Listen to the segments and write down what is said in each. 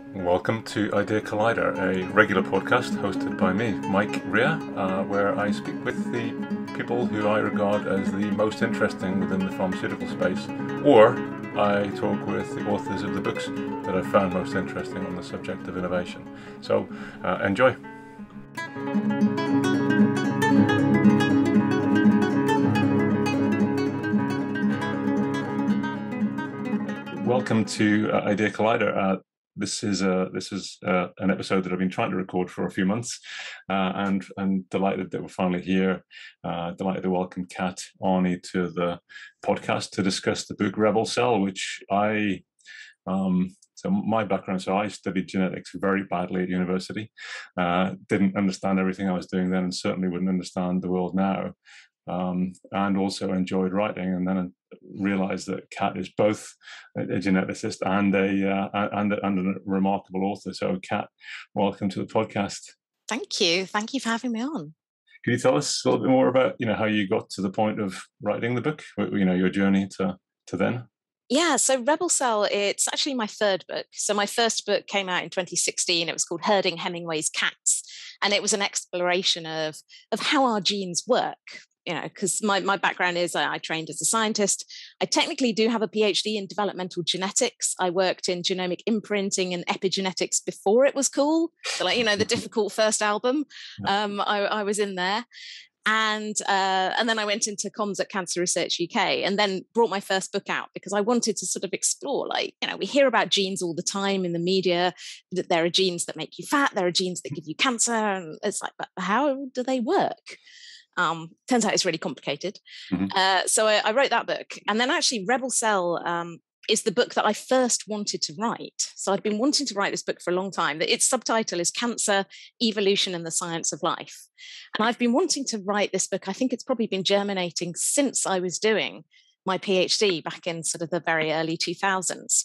Welcome to Idea Collider, a regular podcast hosted by me, Mike Rea, uh, where I speak with the people who I regard as the most interesting within the pharmaceutical space, or I talk with the authors of the books that I found most interesting on the subject of innovation. So uh, enjoy. Welcome to uh, Idea Collider. This is a this is uh, an episode that I've been trying to record for a few months, uh, and and delighted that we're finally here. Uh, delighted to welcome Kat Arney to the podcast to discuss the book Rebel Cell, which I. Um, so my background, so I studied genetics very badly at university. Uh, didn't understand everything I was doing then, and certainly wouldn't understand the world now um, and also enjoyed writing. And then realized that Kat is both a, geneticist and a, uh, and a, and a remarkable author. So, Kat, welcome to the podcast. Thank you. Thank you for having me on. Can you tell us a little bit more about you know how you got to the point of writing the book? You know your journey to to then. Yeah, so Rebel Cell, it's actually my third book. So my first book came out in 2016. It was called Herding Hemingway's Cats. And it was an exploration of, of how our genes work, you know, because my, my background is I, I, trained as a scientist. I technically do have a PhD in developmental genetics. I worked in genomic imprinting and epigenetics before it was cool. So, like, you know, the difficult first album, um, I, I was in there. And uh, and then I went into comms at Cancer Research UK, and then brought my first book out because I wanted to sort of explore, like you know, we hear about genes all the time in the media. That there are genes that make you fat, there are genes that give you cancer, and it's like, but how do they work? Um, turns out it's really complicated. Mm-hmm. Uh, so I, I, wrote that book. And then actually, Rebel Cell um, is the book that I first wanted to write. So I'd been wanting to write this book for a long time. Its subtitle is Cancer, Evolution, and the Science of Life. And I've been wanting to write this book. I think it's probably been germinating since I was doing my PhD back in sort of the very early 2000s.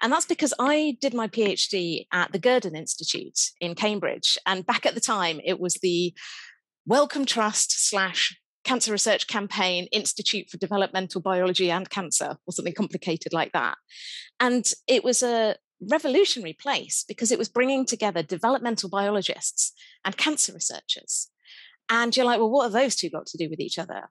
And that's because I did my PhD at the Gurdon Institute in Cambridge. And back at the time, it was the Wellcome Trust slash Cancer Research Campaign Institute for Developmental Biology and Cancer, or something complicated like that. And it was a revolutionary place because it was bringing together developmental biologists and cancer researchers. And you're like, well, what have those two got to do with each other?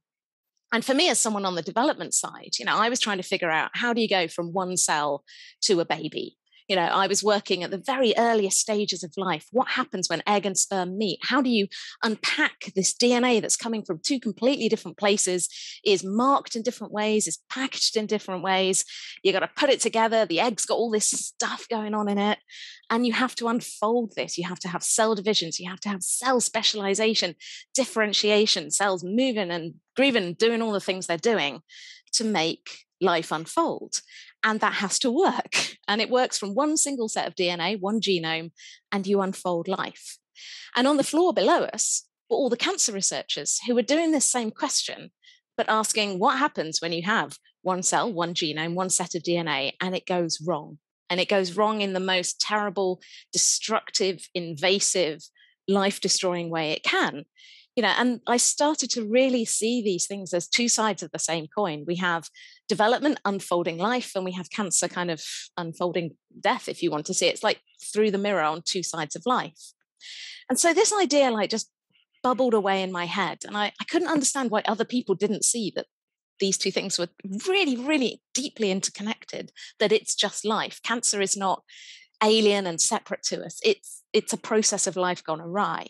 And for me, as someone on the development side, you know, I was trying to figure out how do you go from one cell to a baby? You know i was working at the very earliest stages of life. What happens when egg and sperm meet? How do you unpack this dna that's coming from two completely different places is marked in different ways is packaged in different ways? You got to put it together the egg's got all this stuff going on in it and you have to unfold this. You have to have cell divisions you have to have cell specialization differentiation cells moving and grieving doing all the things they're doing to make life unfold and that has to work. And it works from one single set of DNA, one genome, and you unfold life. And on the floor below us were all the cancer researchers who were doing this same question, but asking what happens when you have one cell, one genome, one set of DNA, and it goes wrong. And it goes wrong in the most terrible, destructive, invasive, life destroying way it can you know and i started to really see these things as two sides of the same coin. We have development unfolding life and we have cancer kind of unfolding death if you want to see it. it's like through the mirror on two sides of life. And so this idea like just bubbled away in my head and I, I couldn't understand why other people didn't see that these two things were mm-hmm. really really deeply interconnected that it's just life. Cancer is not alien and separate to us. It's it's a process of life gone awry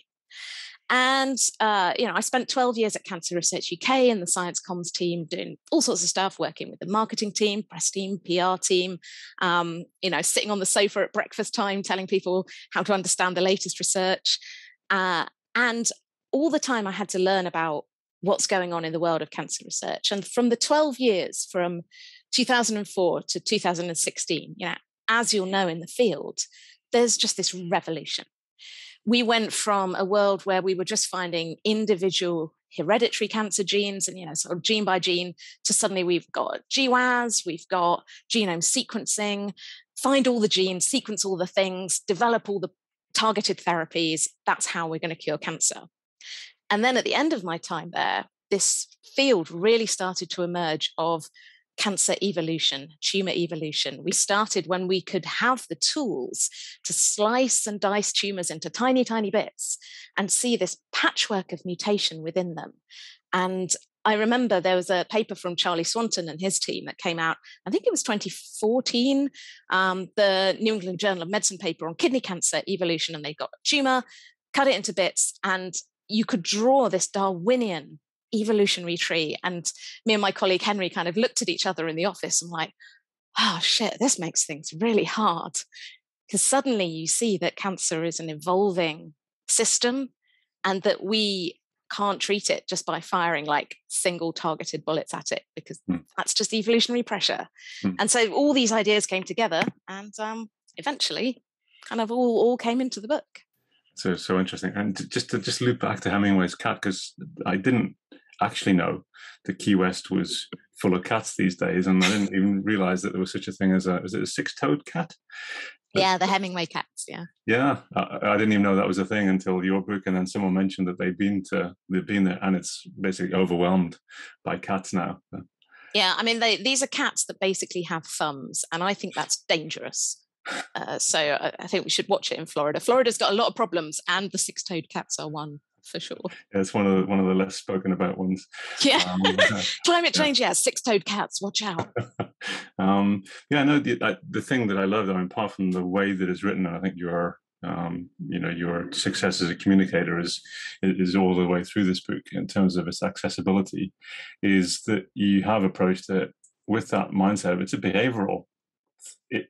and, uh, you know, I spent 12 years at Cancer Research UK in the science comms team, doing all sorts of stuff, working with the marketing team, press team, PR team, um, you know, sitting on the sofa at breakfast time, telling people how to understand the latest research. Uh, and all the time I had to learn about what's going on in the world of cancer research. And from the 12 years from 2004 to 2016, you know, as you'll know in the field, there's just this revolution we went from a world where we were just finding individual hereditary cancer genes and you know sort of gene by gene to suddenly we've got GWAS, we've got genome sequencing, find all the genes, sequence all the things, develop all the targeted therapies. That's how we're going to cure cancer. And then at the end of my time there, this field really started to emerge of cancer evolution, tumor evolution. We started when we could have the tools to slice and dice tumors into tiny, tiny bits and see this patchwork of mutation within them. And I remember there was a paper from Charlie Swanton and his team that came out, I think it was 2014, um, the New England Journal of Medicine paper on kidney cancer evolution. And they got a tumor, cut it into bits, and you could draw this Darwinian evolutionary tree. And me and my colleague Henry kind of looked at each other in the office and like, oh shit, this makes things really hard. Because suddenly you see that cancer is an evolving system and that we can't treat it just by firing like single targeted bullets at it because mm. that's just evolutionary pressure. Mm. And so all these ideas came together and um, eventually kind of all, all came into the book. So so interesting. And just to just loop back to Hemingway's cat, because I didn't actually know that Key West was full of cats these days, and I didn't even realize that there was such a thing as a was it a six-toed cat? Yeah, the Hemingway cats. Yeah. Yeah, I, I, didn't even know that was a thing until your book, and then someone mentioned that they've been to they've been there, and it's basically overwhelmed by cats now. Yeah, I mean, they, these are cats that basically have thumbs, and I think that's dangerous. Uh, so I, I, think we should watch it in Florida. Florida's got a lot of problems, and the six-toed cats are one for sure. Yeah, it's one of the one of the less spoken about ones. Yeah, um, climate change. Yeah, yeah six-toed cats. Watch out. um, yeah, no. The I, the thing that I love, though, apart from the way that it's written, I think your um, you know your success as a communicator is is all the way through this book in terms of its accessibility, is that you have approached it with that mindset of it's a behavioral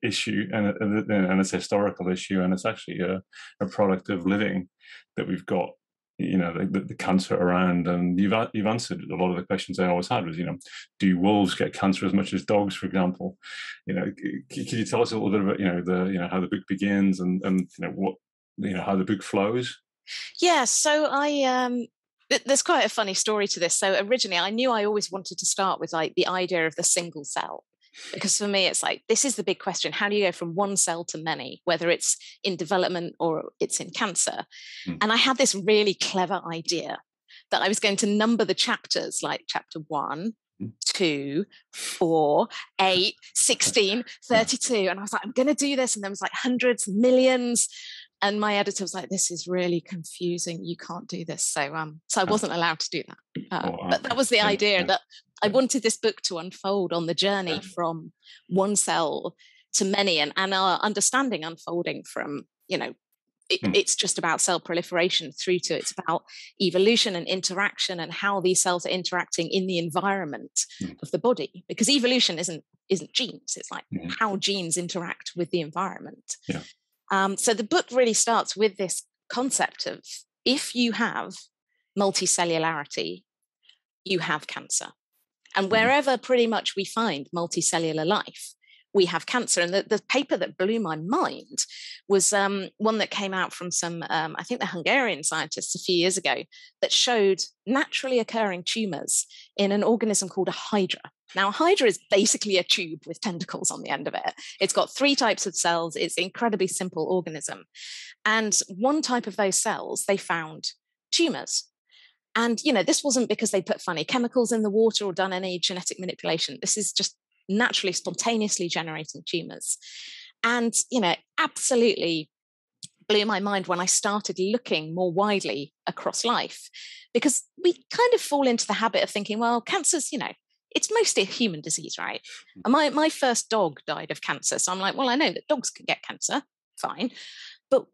issue and, and it's a historical issue and it's actually a, a product of living that we've got you know the, the, cancer around and you've you've answered a lot of the questions i always had was you know do wolves get cancer as much as dogs for example? You know can, you tell us a little bit about you know the you know how the book begins and and you know what you know how the book flows? Yeah so i um there's quite a funny story to this. So originally i knew i always wanted to start with like the idea of the single cell because for me it's like this is the big question how do you go from one cell to many whether it's in development or it's in cancer mm. and i had this really clever idea that i was going to number the chapters like chapter one hmm. two, four, eight, 16, 32. And I was like, I'm going to do this. And there was like hundreds, millions. And my editor was like, this is really confusing. You can't do this. So, um, so I wasn't allowed to do that. Uh, oh, but that was the idea that I wanted this book to unfold on the journey from one cell to many and, and our understanding unfolding from, you know, it, mm. it's just about cell proliferation through to it's about evolution and interaction and how these cells are interacting in the environment mm. of the body because evolution isn't isn't genes it's like mm. how genes interact with the environment yeah. Um, so the book really starts with this concept of if you have multicellularity you have cancer and mm-hmm. wherever pretty much we find multicellular life, we have cancer. And the, the paper that blew my mind was um, one that came out from some, um, I think the Hungarian scientists a few years ago, that showed naturally occurring tumors in an organism called a hydra. Now, hydra is basically a tube with tentacles on the end of it. It's got three types of cells. It's an incredibly simple organism. And one type of those cells, they found tumors. And, you know, this wasn't because they put funny chemicals in the water or done any genetic manipulation. This is just naturally, spontaneously generating tumors. And, you know, absolutely blew my mind when I started looking more widely across life because we kind of fall into the habit of thinking, well, cancer's, you know, it's mostly a human disease, right? Hmm. And my, my first dog died of cancer. So I'm like, well, I know that dogs can get cancer, fine. But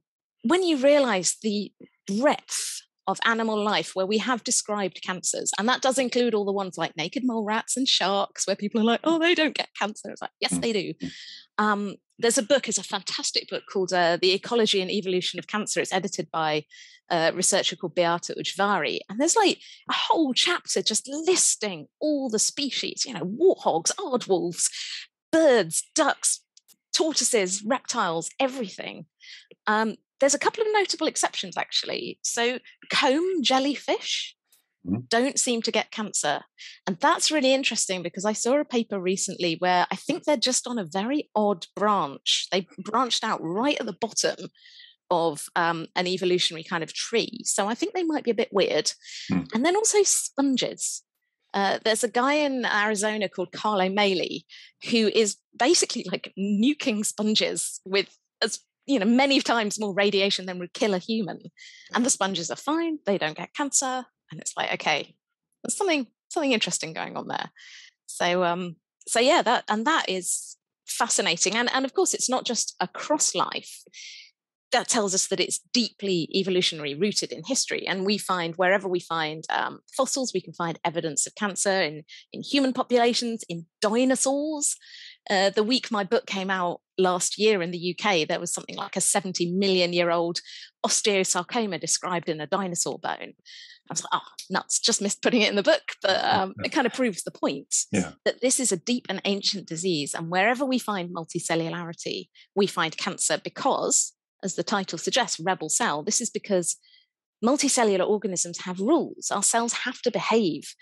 when you realize the breadth of animal life where we have described cancers. And that does include all the ones like naked mole rats and sharks, where people are like, oh, they don't get cancer. It's like, yes, mm. they do. Mm. Um, there's a book, it's a fantastic book called uh, The Ecology and Evolution of Cancer. It's edited by a researcher called Beata Ujvari. And there's like a whole chapter just listing all the species, you know, warthogs, aardwolves, birds, ducks, tortoises, reptiles, everything. Um, there's a couple of notable exceptions, actually. So, comb jellyfish mm-hmm. don't seem to get cancer. And that's really interesting because I saw a paper recently where I think they're just on a very odd branch. They branched out right at the bottom of um, an evolutionary kind of tree. So I think they might be a bit weird. Mm. And then also sponges. Uh, there's a guy in Arizona called Carlo Maley who is basically like nuking sponges with as you know many times more radiation than would kill a human, and the sponges are fine; they don't get cancer, and it's like okay, there's something something interesting going on there. So um, so yeah, that and that is fascinating, and and of course it's not just across life that tells us that it's deeply evolutionary rooted in history. And we find wherever we find um, fossils, we can find evidence of cancer in, in human populations, in dinosaurs. Uh, the week my book came out last year in the UK, there was something like a 70 million year old osteosarcoma described in a dinosaur bone. I was like, oh, nuts, just missed putting it in the book. But um, it kind of proves the point yeah. that this is a deep and ancient disease. And wherever we find multicellularity, we find cancer because as the title suggests, rebel cell. This is because multicellular organisms have rules. Our cells have to behave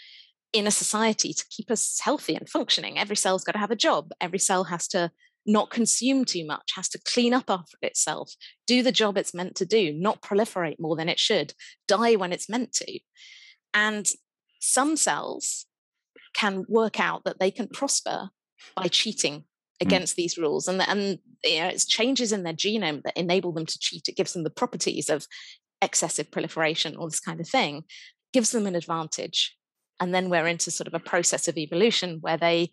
in a society to keep us healthy and functioning. Every cell's got to have a job. Every cell has to not consume too much, has to clean up after itself, do the job it's meant to do, not proliferate more than it should, die when it's meant to. And some cells can work out that they can prosper by cheating. Against mm. these rules and and you know it's changes in their genome that enable them to cheat it gives them the properties of excessive proliferation all this kind of thing gives them an advantage and then we're into sort of a process of evolution where they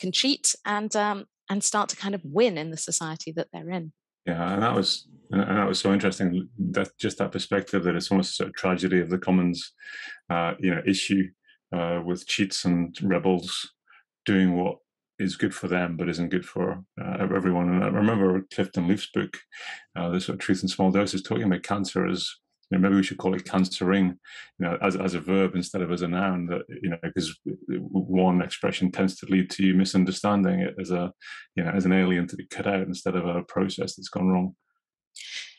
can cheat and um, and start to kind of win in the society that they're in yeah and that was and that was so interesting that just that perspective that it's almost a sort of tragedy of the commons uh, you know issue uh, with cheats and rebels doing what is good for them but isn't good for uh, everyone. And I remember Clifton Leaf's book, uh, the sort of Truth in Small Doses, talking about cancer as you know, maybe we should call it cancering, you know, as, as a verb instead of as a noun. That you know, because one expression tends to lead to you misunderstanding it as a, you know, as an alien to be cut out instead of a process that's gone wrong.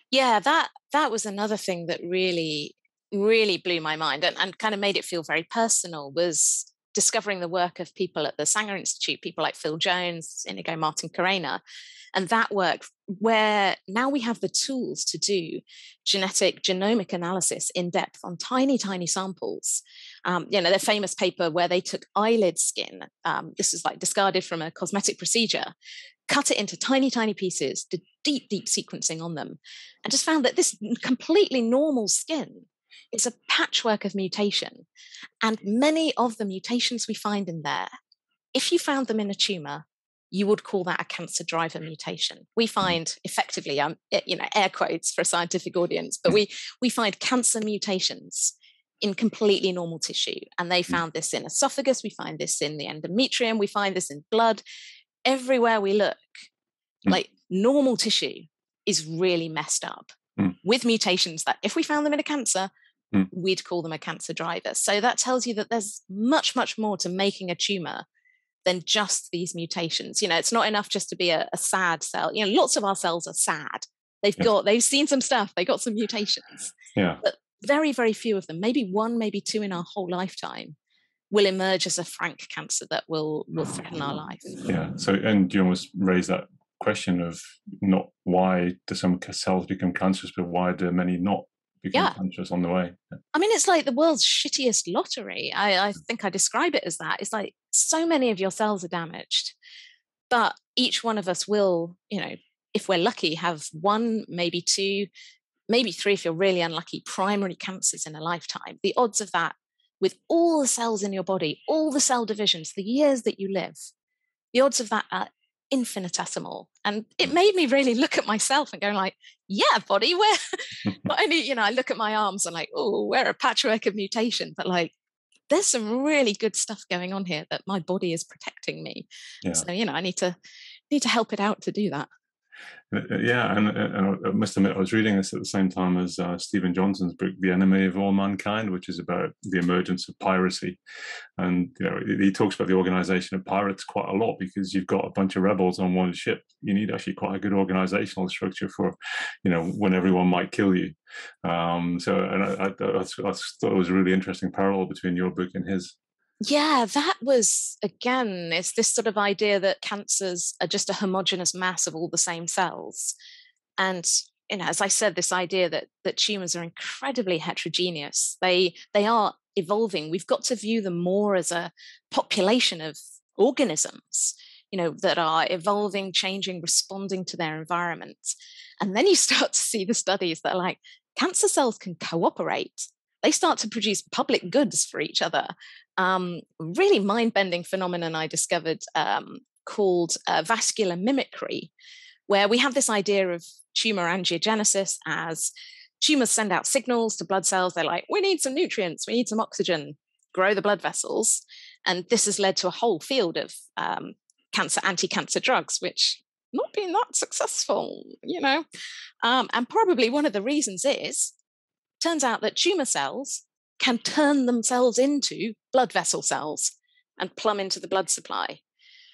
Yeah, that that was another thing that really really blew my mind and, and kind of made it feel very personal was discovering the work of people at the Sanger Institute, people like Phil Jones, Inigo Martincorena, and that work where now we have the tools to do genetic genomic analysis in depth on tiny tiny samples. Um, you know their famous paper where they took eyelid skin um, this is like discarded from a cosmetic procedure cut it into tiny tiny pieces did deep deep sequencing on them and just found that this completely normal skin it's a patchwork of mutation. And many of the mutations we find in there, if you found them in a tumor, you would call that a cancer driver mutation. We mm-hmm. find effectively, um, you know, air quotes for a scientific audience, but we we find cancer mutations in completely normal tissue, and they mm. found this in esophagus. We find this in the endometrium. We find this in blood. Everywhere we look, mm. like normal tissue is really messed up mm. with mutations that, if we found them in a cancer, mm. we'd call them a cancer driver. So that tells you that there's much, much more to making a tumor than just these mutations. You know, it's not enough just to be a, a sad cell. You know, lots of our cells are sad. They've yeah. got, they've seen some stuff, they got some mutations. Yeah. But very, very few of them, maybe one, maybe two in our whole lifetime, will emerge as a frank cancer that will will threaten our life. Yeah. So and you almost raise that question of not why do some cells become cancerous, but why do many not? Become yeah. conscious on the way. I mean, it's like the world's shittiest lottery. I, I mm. think I describe it as that. It's like so many of your cells are damaged, but each one of us will, you know, if we're lucky, have one, maybe two, maybe three, if you're really unlucky, primary cancers in a lifetime. The odds of that with all the cells in your body, all the cell divisions, the years that you live, the odds of that are infinitesimal. And it mm. made me really look at myself and go like, yeah, body, where not only, you know, I look at my arms and like, oh, we're a patchwork of mutation, but like there's some really good stuff going on here that my body is protecting me. Yeah. So, you know, I need to need to help it out to do that. Uh, uh, yeah, and, uh, and I must admit, I was reading this at the same time as uh, Steven Johnson's book, "The Enemy of All Mankind," which is about the emergence of piracy. And you know, he talks about the organization of pirates quite a lot because you've got a bunch of rebels on one ship. You need actually quite a good organizational structure for, you know, when everyone might kill you. Um, so, and I, I, I thought it was a really interesting parallel between your book and his yeah that was again it's this sort of idea that cancers are just a homogenous mass of all the same cells and you know as i said this idea that that tumors are incredibly heterogeneous they they are evolving, we've got to view them more as a population of organisms, you know, that are evolving, changing, responding to their environment. And then you start to see the studies that are like cancer cells can cooperate. They start to produce public goods for each other. Um, really mind-bending phenomenon I discovered um, called uh, vascular mimicry, where we have this idea of tumor angiogenesis as tumors send out signals to blood cells. They're like, we need some nutrients, we need some oxygen, grow the blood vessels. And this has led to a whole field of um, cancer anti-cancer drugs, which not being that successful, you know. Um, and probably one of the reasons is, turns out that tumor cells can turn themselves into blood vessel cells and plumb into the blood supply.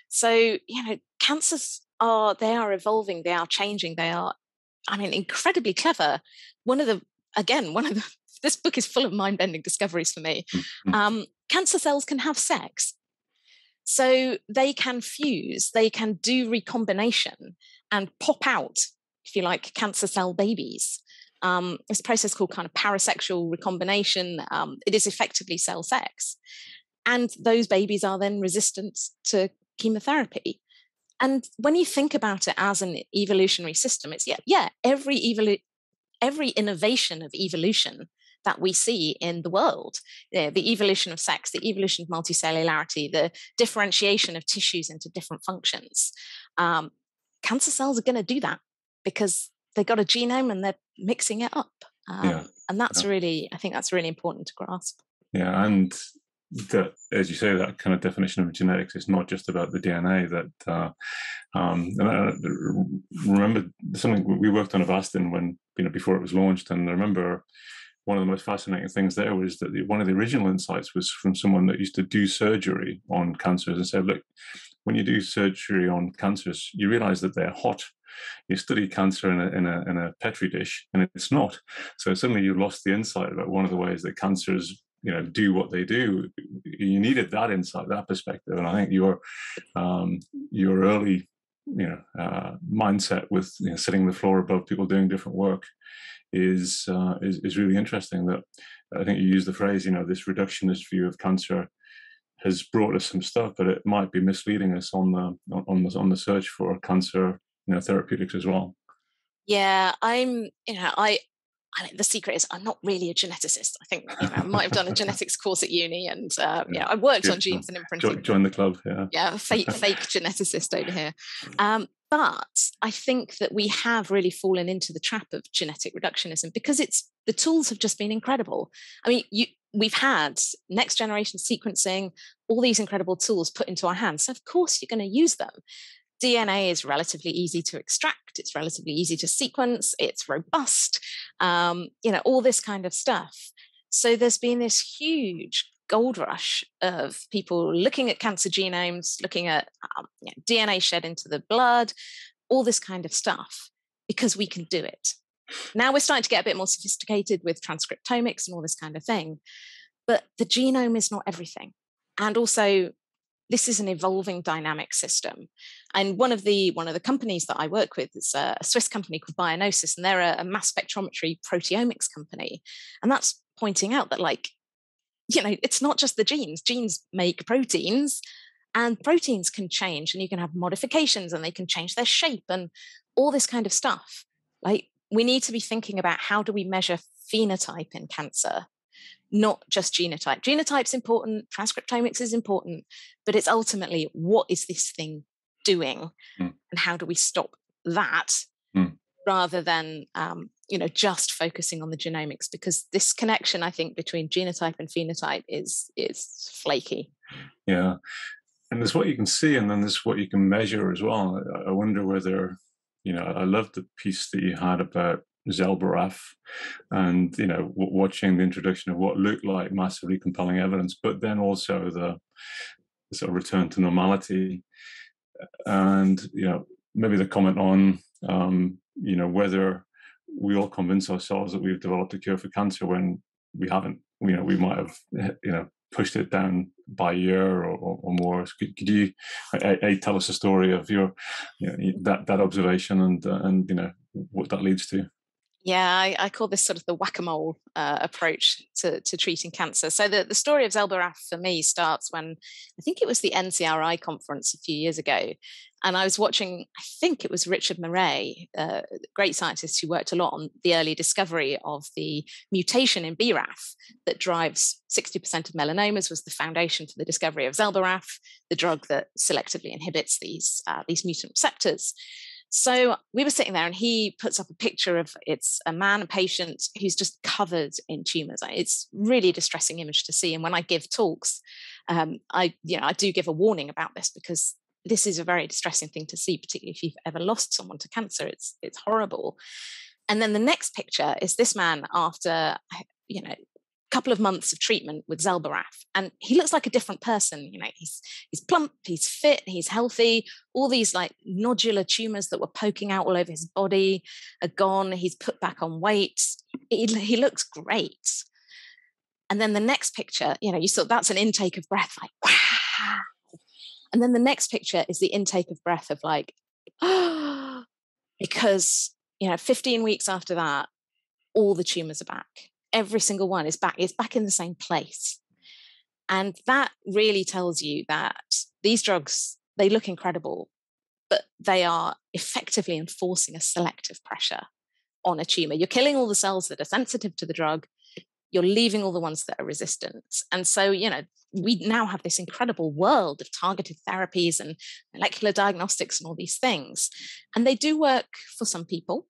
So, you know, cancers are, they are evolving, they are changing, they are, I mean, incredibly clever. One of the, again, one of the, this book is full of mind bending discoveries for me. Mm-hmm. Um, cancer cells can have sex. So they can fuse, they can do recombination and pop out, if you like, cancer cell babies. Um, a process called kind of parasexual recombination. Um, it is effectively cell sex. And those babies are then resistant to chemotherapy. And when you think about it as an evolutionary system, it's yeah, yeah, every evolu- every innovation of evolution that we see in the world you the evolution of sex, the evolution of multicellularity, the differentiation of tissues into different functions. Um, cancer cells are going to do that because they've got a genome and they're mixing it up. Um, yeah. And that's yeah. really, I think that's really important to grasp. Yeah. And that, as you say, that kind of definition of genetics is not just about the DNA. That uh, um, and I remember something we worked on Avastin when you know before it was launched, and I remember one of the most fascinating things there was that the, one of the original insights was from someone that used to do surgery on cancers and said, look, when you do surgery on cancers, you realize that they're hot. You study cancer in a, in a, in a petri dish, and it's not. So suddenly you lost the insight about one of the ways that cancers you know do what they do you needed that insight that perspective and i think your um, your early you know uh, mindset with you know, sitting the floor above people doing different work is, uh, is is really interesting. That I think you use the phrase, you know, this reductionist view of cancer has brought us some stuff, but it might be misleading us on the on the on the search for cancer, you know, therapeutics as well. Yeah, I'm. You know, I I mean, the secret is I'm not really a geneticist. I think you know, I might have done a genetics course at uni, and uh, yeah, I worked Good. on genes and imprinting. Join, join, the club, yeah. Yeah, fake fake geneticist over here. Um, but I think that we have really fallen into the trap of genetic reductionism because it's the tools have just been incredible. I mean, you, we've had next generation sequencing, all these incredible tools put into our hands. So of course you're going to use them. DNA is relatively easy to extract. It's relatively easy to sequence. It's robust. Um, you know, all this kind of stuff. So there's been this huge gold rush of people looking at cancer genomes, looking at um, you know, DNA shed into the blood, all this kind of stuff, because we can do it. Now we're starting to get a bit more sophisticated with transcriptomics and all this kind of thing. But the genome is not everything. And also, this is an evolving dynamic system. And one of the one of the companies that I work with is a, Swiss company called Biognosys, and they're a, a mass spectrometry proteomics company. And that's pointing out that like you know, it's not just the genes. Genes make proteins, and proteins can change, and you can have modifications, and they can change their shape, and all this kind of stuff. Like, we need to be thinking about how do we measure phenotype in cancer, not just genotype. Genotype's important, transcriptomics is important, but it's ultimately what is this thing doing, mm. and how do we stop that mm. rather than um, you know just focusing on the genomics because this connection i think between genotype and phenotype is is flaky yeah and there's what you can see and then there's what you can measure as well i wonder whether you know i love the piece that you had about Zelboraf and you know watching the introduction of what looked like massively compelling evidence but then also the, the sort of return to normality and you know maybe the comment on um, you know whether we all convince ourselves that we've developed a cure for cancer when we haven't. You know, we might have, you know, pushed it down by a year or, or, or more. Could, could you a, a, tell us a story of your you know, that that observation and uh, and you know what that leads to? Yeah, I, I, call this sort of the whack-a-mole uh, approach to, to treating cancer. So the, the story of Zelboraf for me starts when I think it was the NCRI conference a few years ago. And I was watching, I think it was Richard Marais, a uh, great scientist who worked a lot on the early discovery of the mutation in BRAF that drives 60% of melanomas was the foundation for the discovery of Zelboraf, the drug that selectively inhibits these, uh, these mutant receptors. So we were sitting there, and he puts up a picture of it's a man, a patient who's just covered in tumors. It's really distressing image to see. And when I give talks, um, I you know I do give a warning about this because this is a very distressing thing to see, particularly if you've ever lost someone to cancer. It's it's horrible. And then the next picture is this man after you know couple of months of treatment with Zelboraf, and he looks like a different person. You know, he's he's plump, he's fit, he's healthy. All these like nodular tumors that were poking out all over his body are gone. He's put back on weight. He, he looks great. And then the next picture, you know, you saw that's an intake of breath, like wow. And then the next picture is the intake of breath of like, because you know, 15 weeks after that, all the tumors are back every single one is back is back in the same place. And that really tells you that these drugs they look incredible but they are effectively enforcing a selective pressure on a tumor. You're killing all the cells that are sensitive to the drug. You're leaving all the ones that are resistant. And so you know we now have this incredible world of targeted therapies and molecular diagnostics and all these things. And they do work for some people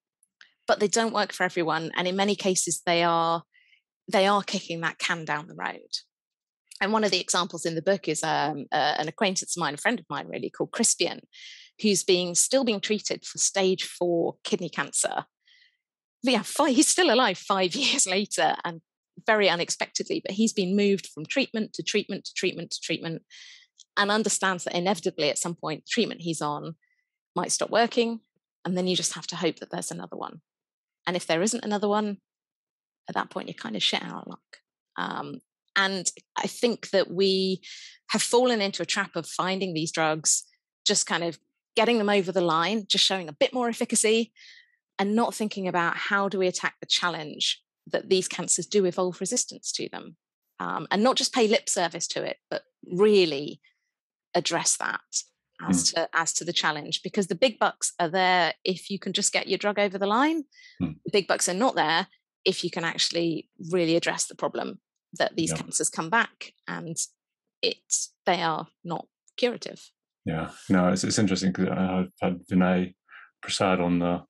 but they don't work for everyone. And in many cases they are they are kicking that can down the road. And one of the examples in the book is um, uh, an acquaintance of mine, a friend of mine, really called Crispian, who's being still being treated for stage four kidney cancer. Yeah, five, he's still alive five years later, and very unexpectedly. But he's been moved from treatment to treatment to treatment to treatment, and understands that inevitably at some point the treatment he's on might stop working, and then you just have to hope that there's another one. And if there isn't another one, at that point you're kind of shit out of luck. Um, and I think that we have fallen into a trap of finding these drugs, just kind of getting them over the line, just showing a bit more efficacy, and not thinking about how do we attack the challenge that these cancers do evolve resistance to them. Um, and not just pay lip service to it, but really address that as mm. to as to the challenge because the big bucks are there if you can just get your drug over the line mm. the big bucks are not there if you can actually really address the problem that these yeah. cancers come back and it's they are not curative. Yeah, no, it's, it's interesting because I've had Vinay Prasad on the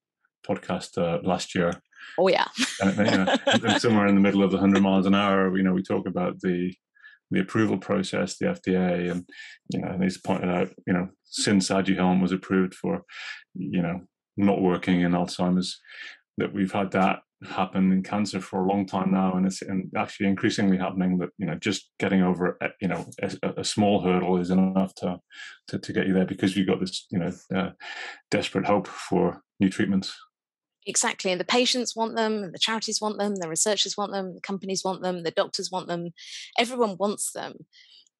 podcast uh, last year. Oh yeah, and, you know, somewhere in the middle of the hundred miles an hour, you know, we talk about the the approval process, the FDA, and you know, and he's pointed out, you know, since Aduhelm was approved for, you know, not working in Alzheimer's, that we've had that happen in cancer for a long time now, and it's and actually increasingly happening. That you know, just getting over you know a, a small hurdle is enough to, to, to get you there because you've got this you know uh, desperate hope for new treatments. Exactly, and the patients want them, the charities want them, the researchers want them, the companies want them, the doctors want them, everyone wants them,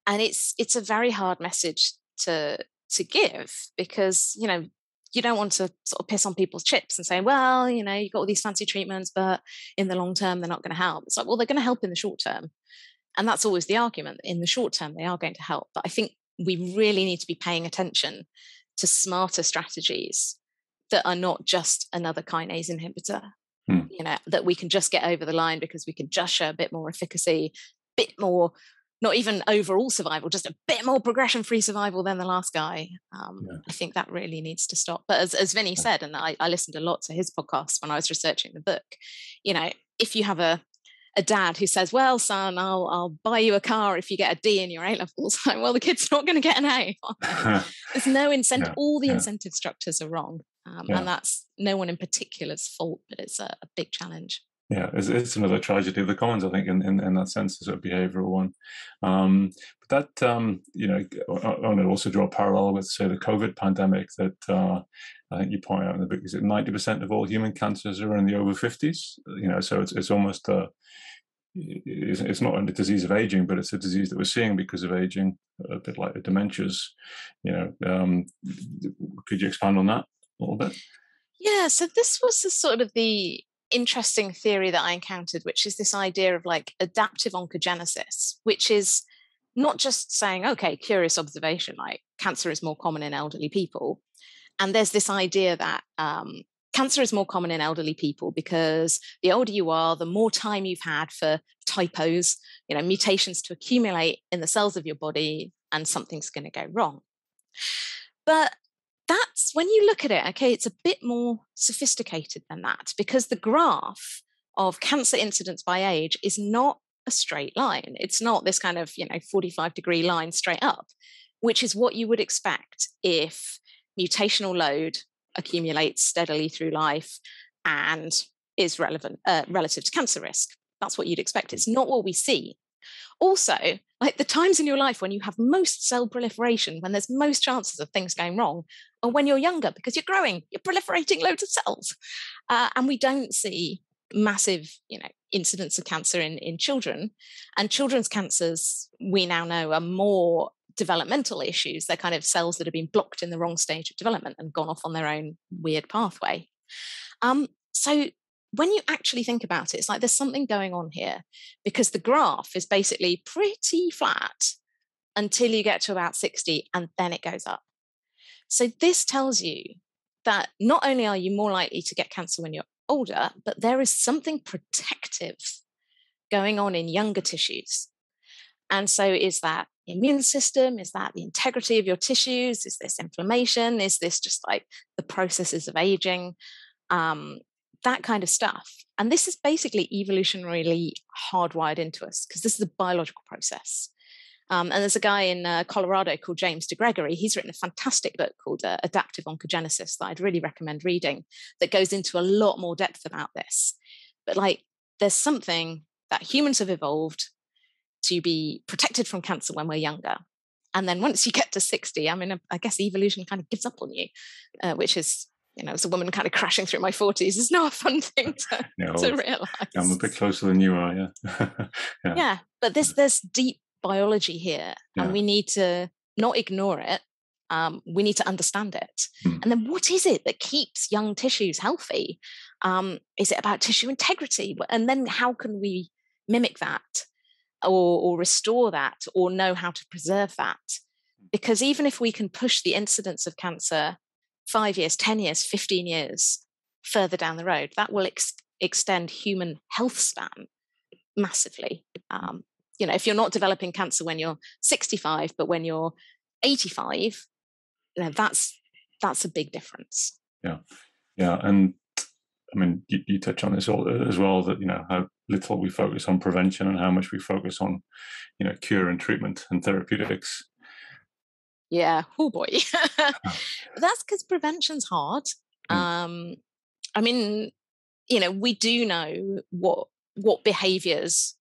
and it's it's a very hard message to to give because you know you don't want to sort of piss on people's chips and say, well, you know, you've got all these fancy treatments, but in the long term, they're not going to help. It's like, well, they're going to help in the short term. And that's always the argument. In the short term, they are going to help. But I think we really need to be paying attention to smarter strategies that are not just another kinase inhibitor. Hmm. You know, that we can just get over the line because we can just show a bit more efficacy, bit more not even overall survival, just a bit more progression free survival than the last guy. Um, yeah. I think that really needs to stop. But as, as Vinny said, and I, I listened a lot to his podcast when I was researching the book, you know, if you have a a dad who says, "Well, son, I'll I'll buy you a car if you get a D in your A levels." Like, well, the kid's not going to get an A. There's no incentive. Yeah, All the yeah. incentive structures are wrong, um, yeah. and that's no one in particular's fault, but it's a, a big challenge yeah, it's, it's, another tragedy of the commons, I think, in, in, in that sense, the sort of behavioural one. Um, but that, um, you know, I want to also draw a parallel with, say, the COVID pandemic that uh, I think you point out in the book is that 90% of all human cancers are in the over 50s. You know, so it's, it's almost a, it's, it's not a disease of aging, but it's a disease that we're seeing because of aging, a bit like the dementias. You know, um, could you expand on that a little bit? Yeah, so this was the sort of the interesting theory that I encountered, which is this idea of like adaptive oncogenesis, which is not just saying, okay, curious observation, like cancer is more common in elderly people. And there's this idea that um, cancer is more common in elderly people because the older you are, the more time you've had for typos, you know, mutations to accumulate in the cells of your body, and something's going to go wrong. But that's when you look at it, okay, it's a bit more sophisticated than that because the graph of cancer incidence by age is not a straight line. It's not this kind of, you know, 45 degree line straight up, which is what you would expect if mutational load accumulates steadily through life and is relevant uh, relative to cancer risk. That's what you'd expect. It's not what we see. Also, like the times in your life when you have most cell proliferation, when there's most chances of things going wrong, or when you're younger because you're growing, you're proliferating loads of cells. Uh, and we don't see massive, you know, incidence of cancer in, in children. And children's cancers, we now know, are more developmental issues. They're kind of cells that have been blocked in the wrong stage of development and gone off on their own weird pathway. Um, so when you actually think about it, it's like there's something going on here because the graph is basically pretty flat until you get to about 60 and then it goes up. So this tells you that not only are you more likely to get cancer when you're older, but there is something protective going on in younger tissues. And so is that immune system? Is that the integrity of your tissues? Is this inflammation? Is this just like the processes of aging? Um, that kind of stuff. And this is basically evolutionarily hardwired into us because this is a biological process. Um, and there's a guy in uh, Colorado called James DeGregori. He's written a fantastic book called uh, Adaptive Oncogenesis that I'd really recommend reading that goes into a lot more depth about this. But like, there's something that humans have evolved to be protected from cancer when we're younger. And then once you get to 60, I mean, I guess evolution kind of gives up on you, uh, which is you know, as a woman kind of crashing through my 40s is not a fun thing to, no, to realize. I'm a bit closer than you are, yeah. yeah. yeah. but this there's deep biology here, yeah. and we need to not ignore it. Um, we need to understand it. Hmm. And then what is it that keeps young tissues healthy? Um, is it about tissue integrity? And then how can we mimic that or, or restore that or know how to preserve that? Hmm. Because even if we can push the incidence of cancer five years, 10 years, 15 years further down the road, that will ex- extend human health span massively. Um, you know, if you're not developing cancer when you're 65, but when you're 85, you know, that's that's a big difference. Yeah, yeah, and I mean, you, you touch on this all, as well that you know how little we focus on prevention and how much we focus on, you know, cure and treatment and therapeutics. Yeah. Oh boy. That's because prevention's hard. Mm. Um, I mean, you know, we do know what what behaviors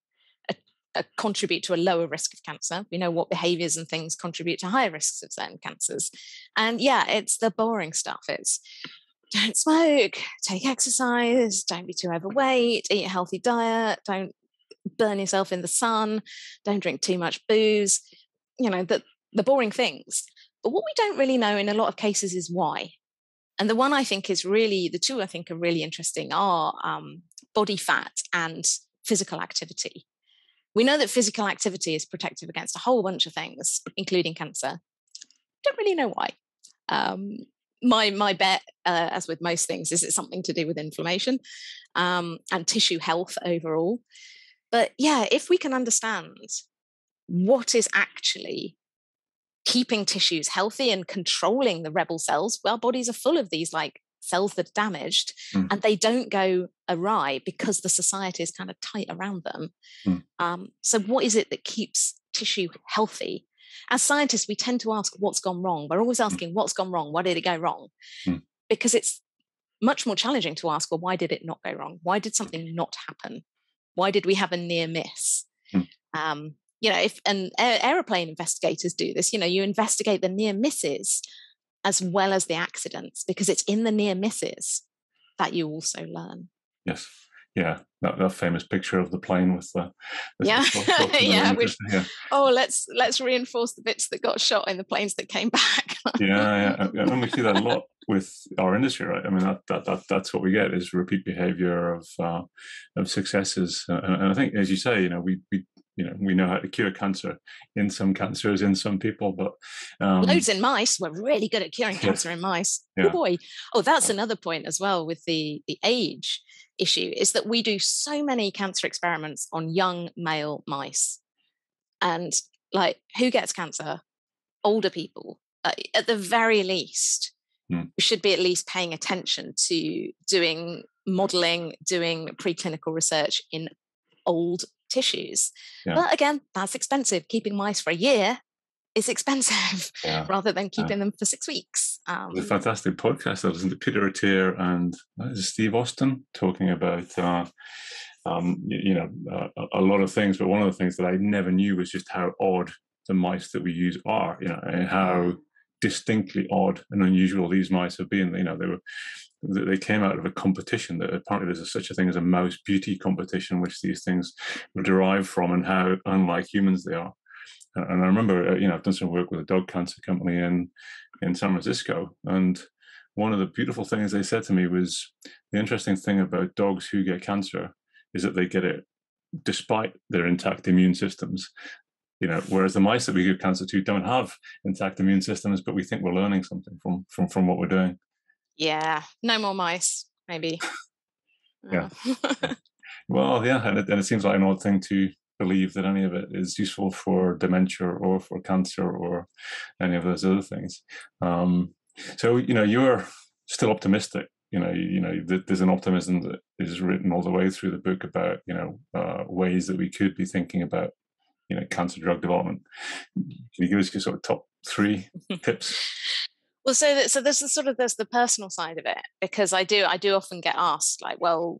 uh, contribute to a lower risk of cancer. We know what behaviors and things contribute to higher risks of certain cancers. And yeah, it's the boring stuff. It's don't smoke, take exercise, don't be too overweight, eat a healthy diet, don't burn yourself in the sun, don't drink too much booze. You know, the the boring things. But what we don't really know in a lot of cases is why. And the one I think is really, the two I think are really interesting are um, body fat and physical activity. We know that physical activity is protective against a whole bunch of things, including cancer. Don't really know why. Um, my my bet, uh, as with most things, is it's something to do with inflammation um, and tissue health overall. But yeah, if we can understand what is actually keeping tissues healthy and controlling the rebel cells. Our bodies are full of these like cells that are damaged mm. and they don't go awry because the society is kind of tight around them. Mm. Um, so, what is it that keeps tissue healthy? As scientists, we tend to ask what's gone wrong. We're always mm. asking what's gone wrong? Why did it go wrong? Hmm. Because it's much more challenging to ask, well, why did it not go wrong? Why did something not happen? Why did we have a near miss? Hmm. Um, you know if and aeroplane investigators do this you know you investigate the near misses as well as the accidents because it's in the near misses that you also learn yes yeah, that, that famous picture of the plane with the, the yeah, yeah, which, yeah. Oh, let's let's reinforce the bits that got shot in the planes that came back. yeah, yeah, and we see that a lot with our industry, right? I mean, that that, that that's what we get is repeat behavior of uh, of successes, and, and I think, as you say, you know, we we you know we know how to cure cancer in some cancers in some people but um, loads in mice we're really good at curing cancer in mice. Oh, yeah. oh boy. Oh that's another point as well with the the age issue is that we do so many cancer experiments on young male mice. And like who gets cancer? Older people. Uh, at the very least hmm. we should be at least paying attention to doing modeling doing preclinical research in old tissues yeah. but again that's expensive keeping mice for a year is expensive yeah. rather than keeping yeah. them for six weeks. Um, a fantastic podcast, though, isn't it? Peter Attia and uh, Steve Austad talking about, uh, um, you, you, know, uh, a lot of things. But one of the things that I never knew was just how odd the mice that we use are, you know, and how distinctly odd and unusual these mice have been. You know, they were they came out of a competition that apparently there's a, such a thing as a mouse beauty competition, which these things were derived from, and how unlike humans they are. And I remember, uh, you know, I've done some work with a dog cancer company in in San Francisco, and one of the beautiful things they said to me was the interesting thing about dogs who get cancer is that they get it despite their intact immune systems. You know, whereas the mice that we give cancer to don't have intact immune systems, but we think we're learning something from from from what we're doing. Yeah, no more mice, maybe. yeah. well, yeah, and it, and it seems like an odd thing to believe that any of it is useful for dementia or for cancer or any of those other things. Um, so you know you're still optimistic. You know, you, you know, there's an optimism that is written all the way through the book about you know uh, ways that we could be thinking about you know cancer drug development. Can you give us your sort of top three tips? Well, so so this is sort of there's the personal side of it because I do I do often get asked like, well,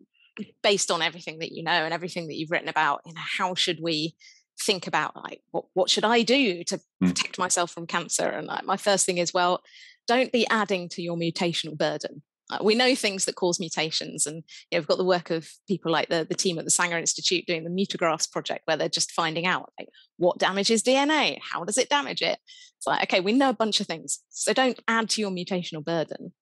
based on everything that you know and everything that you've written about you know how should we think about like what, what should i do to mm. protect myself from cancer and like, my first thing is well don't be adding to your mutational burden we know things that cause mutations and you know, we've got the work of people like the, the team at the sanger institute doing the Mutographs project where they're just finding out like what damages dna how does it damage it? It's like okay we know a bunch of things so don't add to your mutational burden.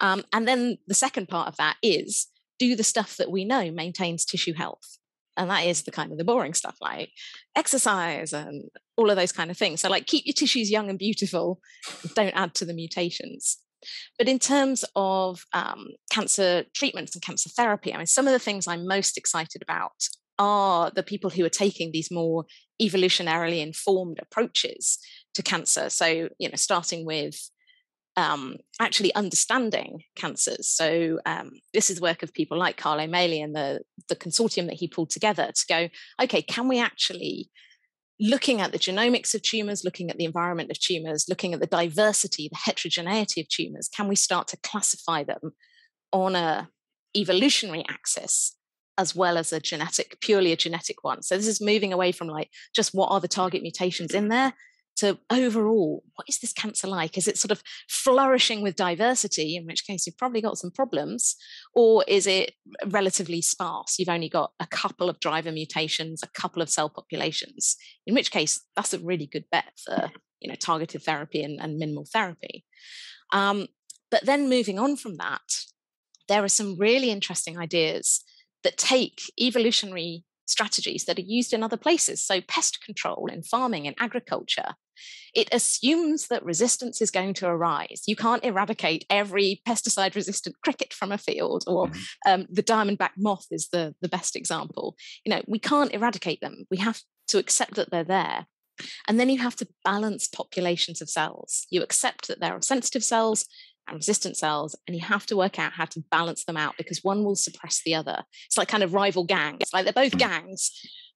Um, and then the second part of that is do the stuff that we know maintains tissue health. And that is the kind of the boring stuff like exercise and all of those kind of things. So like keep your tissues young and beautiful don't add to the mutations but in terms of um, cancer treatments and cancer therapy i mean some of the things i'm most excited about are the people who are taking these more evolutionarily informed approaches to cancer so you know starting with um, actually understanding cancers. So um, this is work of people like Carlo Maley and the, the consortium that he pulled together to go, okay, can we actually, looking at the genomics of tumors, looking at the environment of tumors, looking at the diversity, the heterogeneity of tumors, can we start to classify them on a evolutionary axis as well as a genetic, purely a genetic one. So this is moving away from like just what are the target mutations in there to overall, what is this cancer like? Is it sort of flourishing with diversity, in which case you've probably got some problems, or is it relatively sparse? You've only got a couple of driver mutations, a couple of cell populations, in which case that's a really good bet for you know targeted therapy and, and minimal therapy. Um, but then moving on from that, there are some really interesting ideas that take evolutionary strategies that are used in other places. So, pest control in farming and agriculture. It assumes that resistance is going to arise. You can't eradicate every pesticide resistant cricket from a field, or mm-hmm. um, the diamondback moth is the, the best example. You know, we can't eradicate them. We have to accept that they're there. And then you have to balance populations of cells. You accept that there are sensitive cells and resistant cells, and you have to work out how to balance them out because one will suppress the other. It's like kind of rival gangs. It's like they're both mm. gangs,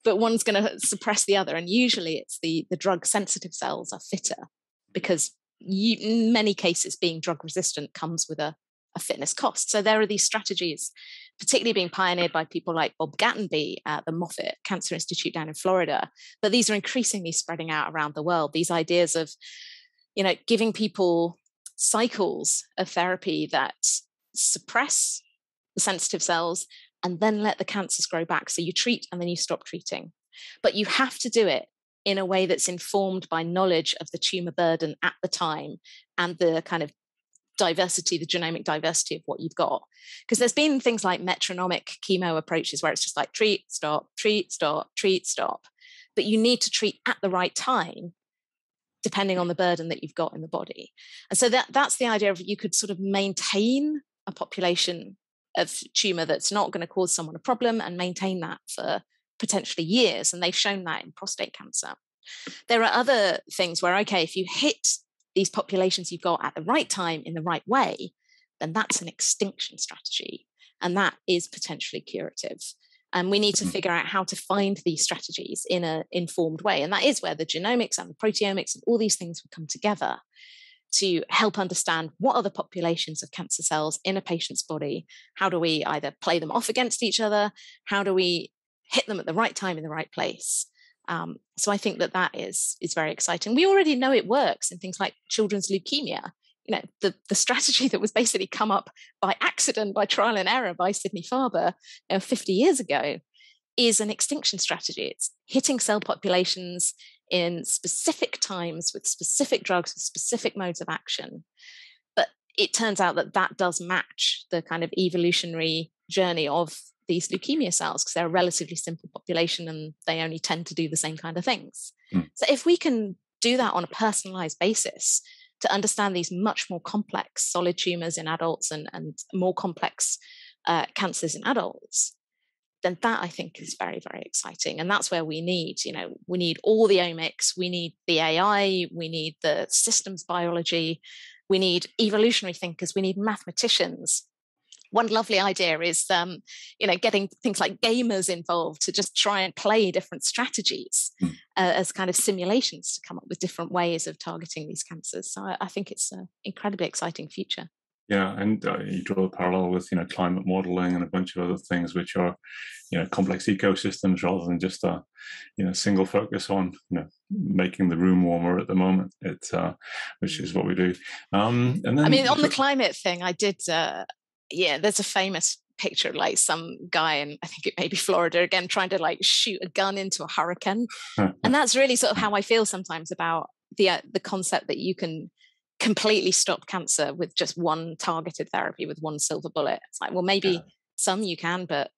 but one's going to suppress the other. And usually, it's the the drug sensitive cells are fitter because you, in many cases, being drug resistant comes with a, a fitness cost. So there are these strategies, particularly being pioneered by people like Bob Gatenby at the Moffitt Cancer Institute down in Florida. But these are increasingly spreading out around the world. These ideas of you know giving people cycles of therapy that suppress the sensitive cells and then let the cancers grow back. So you treat and then you stop treating. But you have to do it in a way that's informed by knowledge of the tumor burden at the time and the kind of diversity, the genomic diversity of what you've got. Because there's been things like metronomic chemo approaches where it's just like treat, stop, treat, stop, treat, stop. But you need to treat at the right time depending on the burden that you've got in the body. And so that that's the idea of you could sort of maintain a population of tumor that's not going to cause someone a problem and maintain that for potentially years. And they've shown that in prostate cancer. There are other things where, okay, if you hit these populations you've got at the right time in the right way, then that's an extinction strategy. And that is potentially curative. And we need to mm. figure out how to find these strategies in an informed way. And that is where the genomics and the proteomics and all these things would come together to help understand what are the populations of cancer cells in a patient's body. How do we either play them off against each other? How do we hit them at the right time in the right place? Um, so I think that that is is very exciting. We already know it works in things like children's leukemia. You know, the, the strategy that was basically come up by accident, by trial and error by Sidney Farber you know, 50 years ago is an extinction strategy. It's hitting cell populations in specific times with specific drugs with specific modes of action. But it turns out that that does match the kind of evolutionary journey of these leukemia cells because they're a relatively simple population and they only tend to do the same kind of things. Mm. So if we can do that on a personalized basis to understand these much more complex solid tumors in adults and, and more complex uh, cancers in adults, then that I think is very, very exciting. And that's where we need, you know, we need all the omics, we need the AI, we need the systems biology, we need evolutionary thinkers, we need mathematicians, one lovely idea is um, you know getting things like gamers involved to just try and play different strategies mm. uh, as kind of simulations to come up with different ways of targeting these cancers. So i, I think it's an incredibly exciting future. Yeah and uh, you draw a parallel with you know climate modeling and a bunch of other things which are you know complex ecosystems rather than just a you know single focus on you know making the room warmer at the moment. It's uh which is what we do. Um and then i mean on the climate thing i did uh yeah, there's a famous picture of like some guy in I think it may be Florida again trying to like shoot a gun into a hurricane, and that's really sort of how I feel sometimes about the uh, the concept that you can completely stop cancer with just one targeted therapy with one silver bullet. It's like well maybe yeah. some you can, but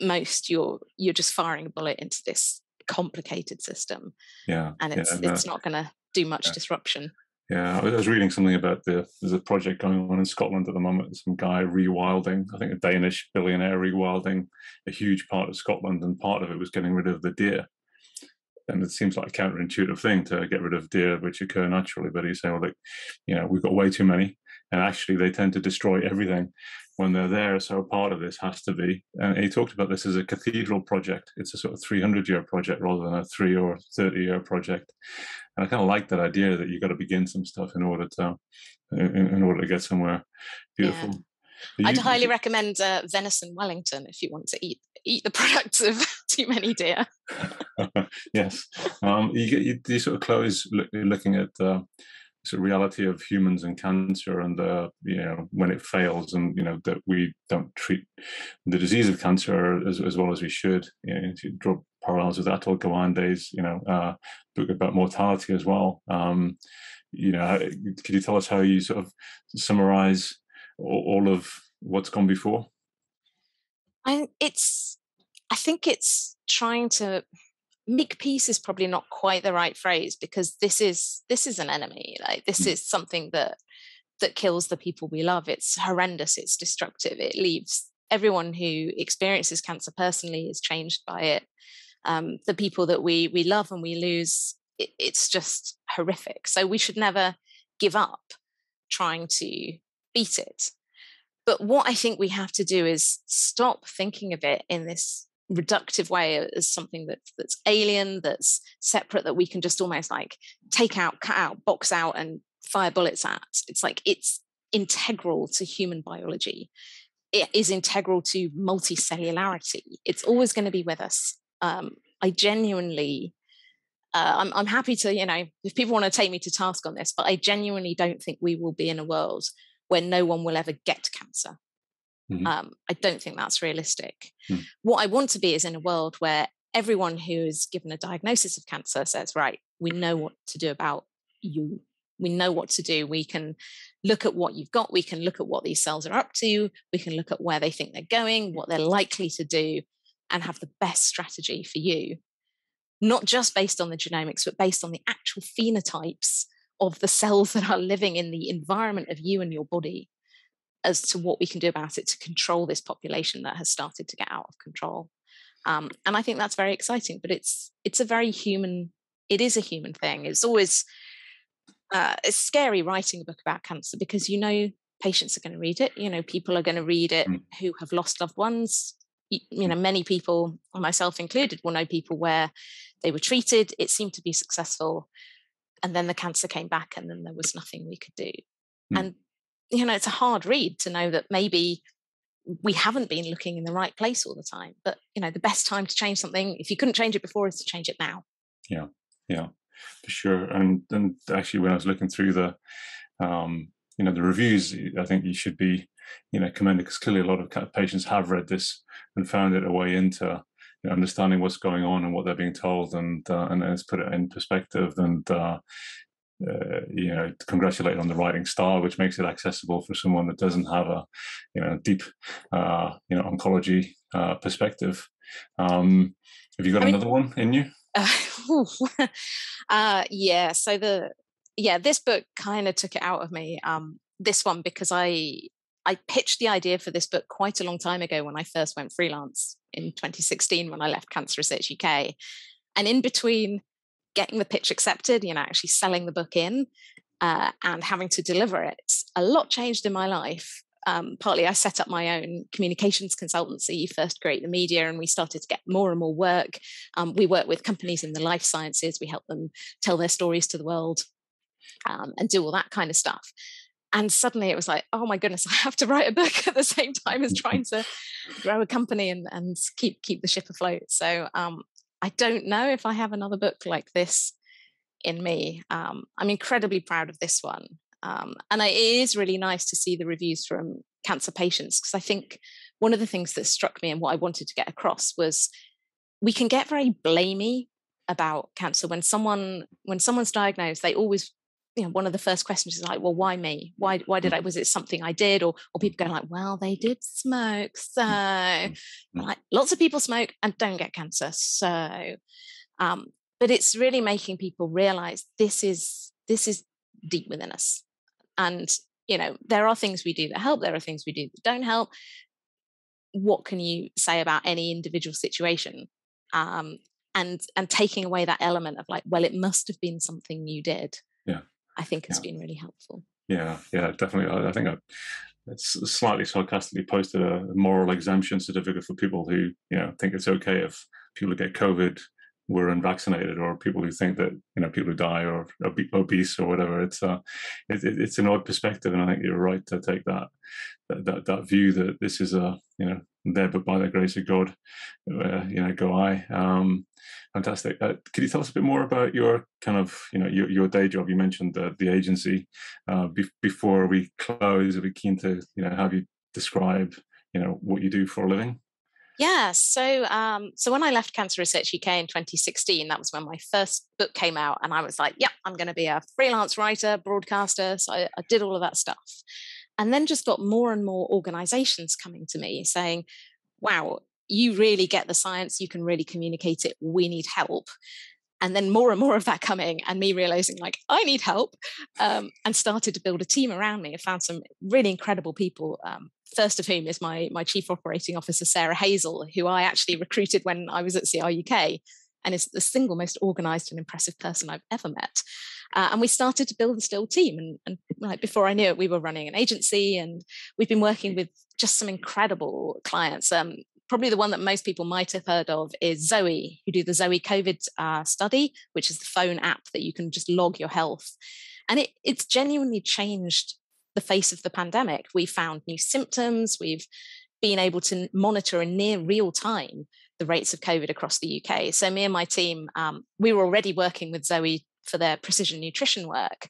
most you're you're just firing a bullet into this complicated system. Yeah, and it's yeah, it's not going to do much yeah. disruption. Yeah, I was reading something about the there's a project going on in Scotland at the moment. Some guy rewilding, I think a Danish billionaire rewilding a huge part of Scotland, and part of it was getting rid of the deer. And it seems like a counterintuitive thing to get rid of deer which occur naturally. But he's saying, well, you know, we've got way too many, and actually they tend to destroy everything when they're there. So part of this has to be, and he talked about this as a cathedral project. It's a sort of 300 year project rather than a three or 30 year project. And I kind of like that idea that you've got to begin some stuff in order to in, in order to get somewhere beautiful. Yeah. I'd highly recommend uh, venison Wellington if you want to eat eat the products of too many deer. yes, um, you get you, you, sort of close look, looking at uh, sort of reality of humans and cancer, and uh, you know when it fails, and you know that we don't treat the disease of cancer as, as well as we should. You know, draw parallels with Atul Gawande's, you know, uh, book about mortality as well. Um, you know, could you tell us how you sort of summarize all, all of what's gone before? I, it's, I think it's trying to make peace is probably not quite the right phrase because this is this is an enemy. Like this mm. is something that that kills the people we love. It's horrendous. It's destructive. It leaves everyone who experiences cancer personally is changed by it um, the people that we we love and we lose it, it's just horrific so we should never give up trying to beat it but what i think we have to do is stop thinking of it in this reductive way as something that, that's alien that's separate that we can just almost like take out cut out box out and fire bullets at. It's like it's integral to human biology. It is integral to multicellularity. It's always going to be with us. Um, I genuinely, uh, I'm, I'm happy to, you know, if people want to take me to task on this, but I genuinely don't think we will be in a world where no one will ever get cancer. Mm-hmm. Um, I don't think that's realistic. Mm. What I want to be is in a world where everyone who is given a diagnosis of cancer says, right, we know what to do about you. We know what to do. We can look at what you've got. We can look at what these cells are up to. We can look at where they think they're going, what they're likely to do, and have the best strategy for you. Not just based on the genomics, but based on the actual phenotypes of the cells that are living in the environment of you and your body as to what we can do about it to control this population that has started to get out of control. Um, and I think that's very exciting. But it's it's a very human. It is a human thing. It's always uh, it's scary writing a book about cancer because you know patients are going to read it. You know people are going to read it mm. who have lost loved ones. You, you know many people, myself included, will know people where they were treated. It seemed to be successful, and then the cancer came back, and then there was nothing we could do. Mm. And you know it's a hard read to know that maybe we haven't been looking in the right place all the time but you know the best time to change something if you couldn't change it before is to change it now. Yeah yeah for sure and and actually when i was looking through the um you know the reviews i think you should be you know commended because clearly a lot of patients have read this and found it a way into you know, understanding what's going on and what they're being told and uh, and it's put it in perspective and uh, uh, you know congratulate on the writing style which makes it accessible for someone that doesn't have a you know deep uh, you know oncology uh, perspective. Um, have you got I another mean, one in you? Uh, yeah so the yeah this book kind of took it out of me um, this one because i i pitched the idea for this book quite a long time ago when i first went freelance in 2016 when i left cancer research uk and in between getting the pitch accepted, you know, actually selling the book in uh, and having to deliver it, a lot changed in my life. Um, partly I set up my own communications consultancy, First Create the Media, and we started to get more and more work. Um, we work with companies in the life sciences, we help them tell their stories to the world um, and do all that kind of stuff. And suddenly it was like, oh my goodness, I have to write a book at the same time as trying to grow a company and, and keep keep the ship afloat. So um, I don't know if I have another book like this in me. Um, I'm incredibly proud of this one. Um, and it is really nice to see the reviews from cancer patients because I think one of the things that struck me and what I wanted to get across was we can get very blamey about cancer when someone when someone's diagnosed they always you know one of the first questions is like well why me? Why why did i was it something i did? Or or people going like well they did smoke so mm, mm. like lots of people smoke and don't get cancer so um but it's really making people realize this is this is deep within us. And you know there are things we do that help there are things we do that don't help. What can you say about any individual situation? Um and and taking away that element of like well it must have been something you did I think has yeah. been really helpful. Yeah, yeah, definitely. I, I think I, it's slightly sarcastically posted a moral exemption certificate for people who, you know, think it's okay if people get COVID were unvaccinated or people who think that you know people who die or obese or whatever it's uh it, it, it's an odd perspective and i think you're right to take that that that, that view that this is a you know there but by the grace of god uh, you know go i. Um fantastic. Uh, could you tell us a bit more about your kind of you know your, your day job? You mentioned the, the agency. Uh, be- before we close i'd be keen to you know have you describe you know what you do for a living? Yeah, so um, so when I left Cancer Research UK in 2016, that was when my first book came out, and I was like, "Yep, I'm going to be a freelance writer, broadcaster." So I, I did all of that stuff, and then just got more and more organisations coming to me saying, "Wow, you really get the science, you can really communicate it. We need help." And then more and more of that coming, and me realizing like I need help, um, and started to build a team around me. I found some really incredible people um, first of whom is my, my chief operating officer, Sarah Hazel, who I actually recruited when I was at CR UK and is the single most organized and impressive person I've ever met. Uh, and we started to build the still team. And, and like before I knew it, we were running an agency and we've been working with just some incredible clients. Um, probably the one that most people might have heard of is Zoe, who do the Zoe COVID uh, study, which is the phone app that you can just log your health. And it, it's genuinely changed the face of the pandemic. We found new symptoms. We've been able to monitor in near real time the rates of COVID across the UK. So me and my team, um, we were already working with Zoe for their precision nutrition work.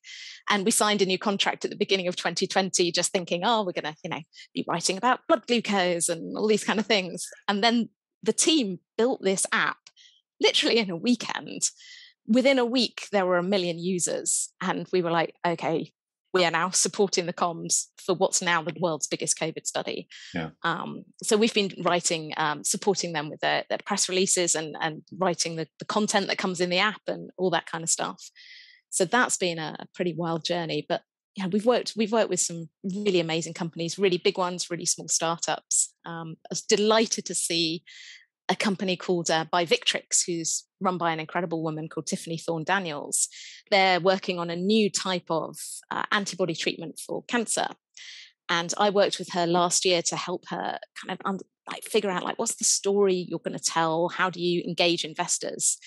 And we signed a new contract at the beginning of 2020, just thinking, oh, we're going to, you know, be writing about blood glucose and all these kind of things. And then the team built this app literally in a weekend. Within a week, there were a million users. And we were like, okay, we are now supporting the comms for what's now the world's biggest COVID study. Yeah. Um, so we've been writing, um, supporting them with their, their press releases and, and writing the, the content that comes in the app and all that kind of stuff. So that's been a pretty wild journey. But yeah, we've worked we've worked with some really amazing companies, really big ones, really small startups. Um, I was delighted to see a company called uh, BiVictriX, who's run by an incredible woman called Tiffany Thorn Daniels. They're working on a new type of uh, antibody treatment for cancer. And I worked with her last year to help her kind of like figure out like what's the story you're going to tell? How do you engage investors?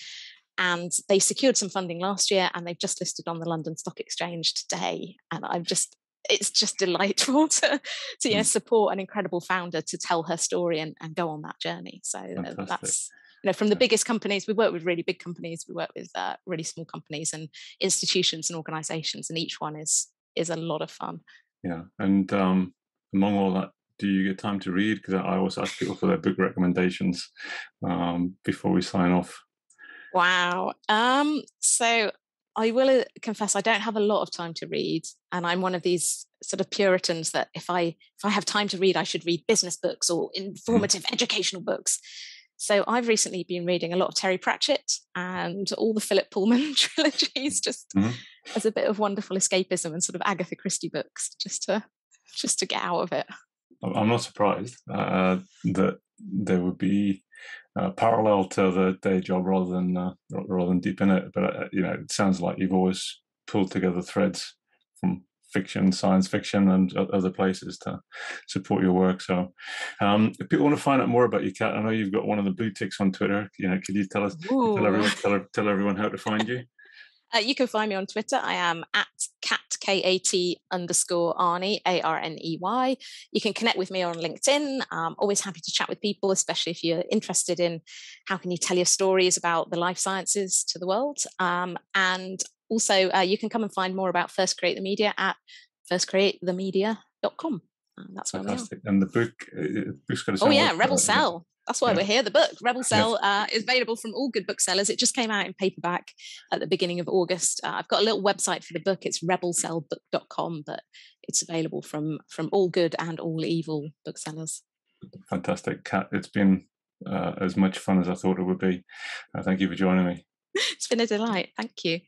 And they secured some funding last year, and they've just listed on the London Stock Exchange today. And I'm just it's just delightful to to yeah, mm. support an incredible founder to tell her story and, and go on that journey. So uh, Fantastic. that's you know from the biggest companies we work with really big companies we work with uh, really small companies and institutions and organizations and each one is is a lot of fun yeah and um among all that do you get time to read because i always ask people for their book recommendations um before we sign off wow um so I will uh, confess I don't have a lot of time to read, and I'm one of these sort of Puritans that if I if I have time to read, I should read business books or mm. informative educational books. So I've recently been reading a lot of Terry Pratchett and all the Philip Pullman trilogies, just mm. as a bit of wonderful escapism and sort of Agatha Christie books, just to just to get out of it. I'm not surprised uh, that there would be uh, parallel to the day job rather than uh, rather than deep in it. But uh, you know, it sounds like you've always pulled together threads from fiction, science fiction, and other places to support your work. So, um, if people want to find out more about you, Kat, I know you've got one of the blue ticks on Twitter. You know, could you tell us, tell everyone, tell, tell everyone how to find you? Uh, you can find me on Twitter. I am at cat k a t underscore Arney a r n e y. You can connect with me on LinkedIn. I'm always happy to chat with people, especially if you're interested in how can you tell your stories about the life sciences to the world. Um, and also, uh, you can come and find more about First Create the Media at firstcreatethemedia.com. Uh, that's where Fantastic. And the book, uh, book's got to Oh yeah, Rebel uh, Cell. That's why yeah. we're here. The book, Rebel Cell, uh, is available from all good booksellers. It just came out in paperback at the beginning of August. Uh, I've got a little website for the book. It's rebelcellbook.com, but it's available from from all good and all evil booksellers. Fantastic, Kat. It's been uh, as much fun as I thought it would be. Uh, thank you for joining me. it's been a delight. Thank you